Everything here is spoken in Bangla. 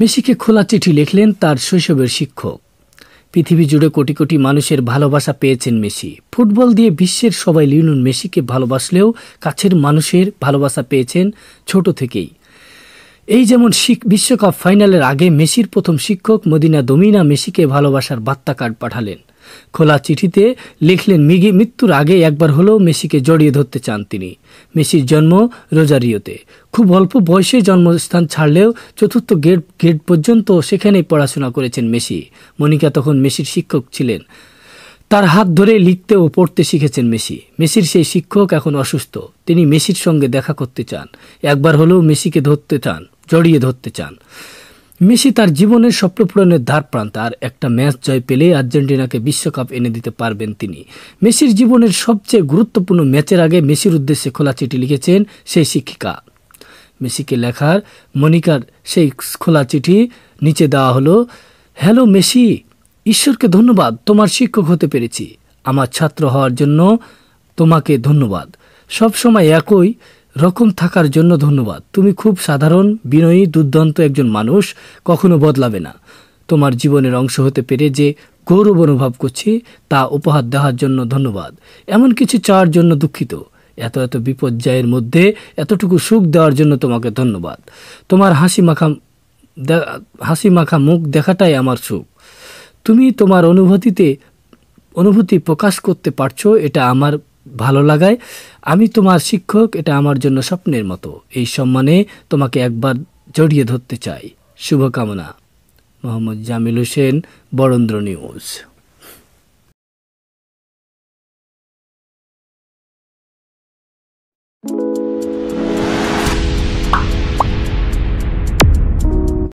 মেসিকে খোলা চিঠি লিখলেন তার শৈশবের শিক্ষক। পৃথিবী জুড়ে কোটি কোটি মানুষের ভালোবাসা পেয়েছেন মেসি। ফুটবল দিয়ে বিশ্বের সবাই লিওনুন মেসিকে ভালোবাসলেও কাছের মানুষের ভালোবাসা পেয়েছেন ছোট থেকেই। এই যেমন বিশ্বকাপ ফাইনালের আগে মেসির প্রথম শিক্ষক মদিনা দমিনা মেসিকে ভালোবাসার বার্তা কার্ড পাঠালেন। খোলা চিঠিতে লিখলেন, মিগি, মৃত্যুর আগে একবার হলেও মেসিকে জড়িয়ে ধরতে চান তিনি। মেসির জন্ম রোজারিওতে। খুব অল্প বয়সে জন্মস্থান ছাড়লেও চতুর্থ গেট গেট পর্যন্ত সেখানেই পড়াশোনা করেছেন মেসি। মনিকা তখন মেসির শিক্ষক ছিলেন। তার হাত ধরে লিখতে ও পড়তে শিখেছেন মেসি। মেসির সেই শিক্ষক এখন অসুস্থ। তিনি মেসির সঙ্গে দেখা করতে চান। একবার হলেও মেসিকে ধরতে চান, জড়িয়ে ধরতে চান। মেসি তার জীবনের স্বপ্ন পূরণের ধার প্রান্ত আর একটা ম্যাচ জয় পেলে আর্জেন্টিনাকে বিশ্বকাপ এনে দিতে পারবেন তিনি। মেসির জীবনের সবচেয়ে গুরুত্বপূর্ণ ম্যাচের আগে মেসির উদ্দেশ্যে খোলা চিঠি লিখেছেন সেই শিক্ষিকা। মেসিকে লেখার, মনিকার সেই খোলা চিঠি নিচে দেওয়া হলো, হ্যালো মেসি, ঈশ্বরকে ধন্যবাদ, তোমার শিক্ষক হতে পেরেছি। আমার ছাত্র হওয়ার জন্য তোমাকে ধন্যবাদ। সব সময় একই রকম থাকার জন্য ধন্যবাদ। তুমি খুব সাধারণ, বিনয়ী, দুর্দান্ত একজন মানুষ, কখনো বদলাবে না। তোমার জীবনের অংশ হতে পেরে যে গৌরব অনুভব করছি, তা উপহার দেওয়ার জন্য ধন্যবাদ। এমন কিছু চাওয়ার জন্য দুঃখিত। এত এত বিপর্যয়ের মধ্যে এতটুকু সুখ দেওয়ার জন্য তোমাকে ধন্যবাদ। তোমার হাসি মাখা হাসি মাখা মুখ দেখাটাই আমার সুখ। তুমি তোমার অনুভূতিতে, অনুভূতি প্রকাশ করতে পারছ, এটা আমার ভালো লাগায়। আমি তোমার শিক্ষক, এটা আমার জন্য স্বপ্নের মতো। এই সম্মানে তোমাকে একবার জড়িয়ে ধরতে চাই। শুভকামনা। Mohammad Jamil Hossain, Barendra news.